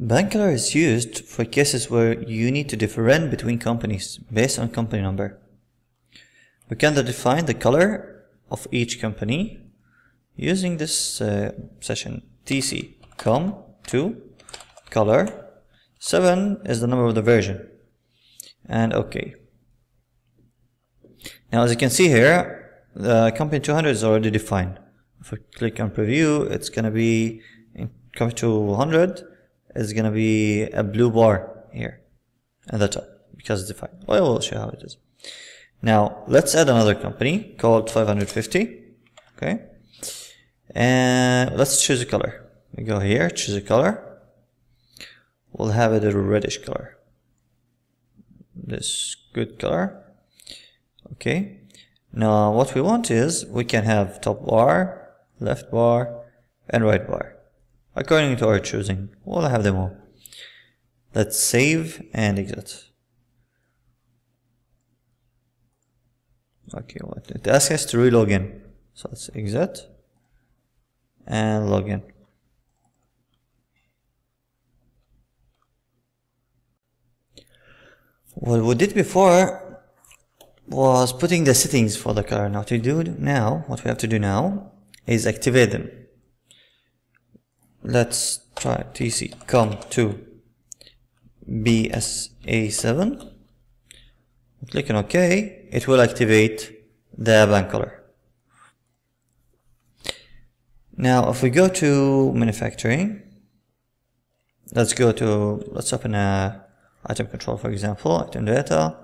Baan color is used for cases where you need to differentiate between companies based on company number. We can define the color of each company using this uh, session. Tc com to color. 7 is the number of the version. And okay now as you can see here the company 200 is already defined. If I click on preview it's gonna be in company 200 is gonna be a blue bar here at the top because it's defined I will show how it is. Now let's add another company called 550 okay? And let's choose a color. We go here choose a color. We'll have it a reddish color. This good color. Okay. Now what we want is we can have top bar left bar and right bar according to our choosing we'll have them all let's save and exit okay what it asks us to relog in so let's exit and login. What we did before was putting the settings for the color. Now to do now, what we have to do now is activate them. Let's try tc com to BSA7. Click on OK. It will activate the Baan color. Now, if we go to manufacturing, let's go to, let's open a item control, for example, item data,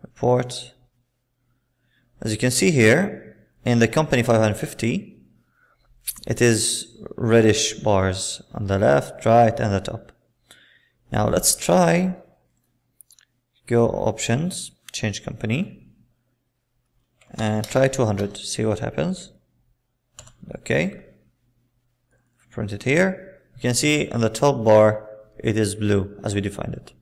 report. As you can see here, in the company 550, it is reddish bars on the left, right, and the top. Now let's try go options, change company, and try 200, see what happens. Okay. Print it here. You can see on the top bar it is blue as we defined it